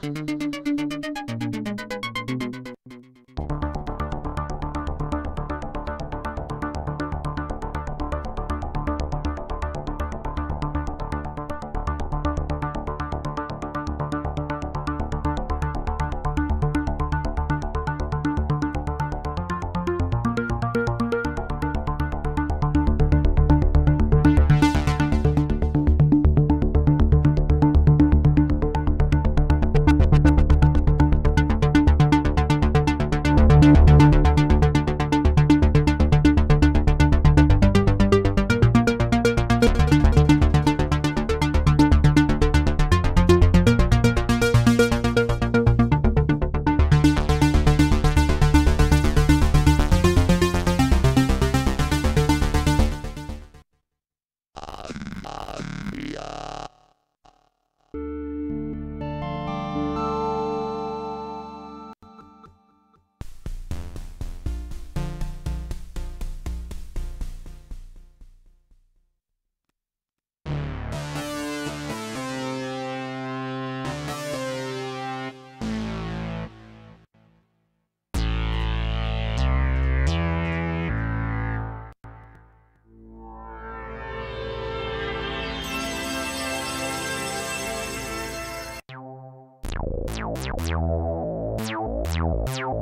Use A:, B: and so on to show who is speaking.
A: Thank you.
B: よ。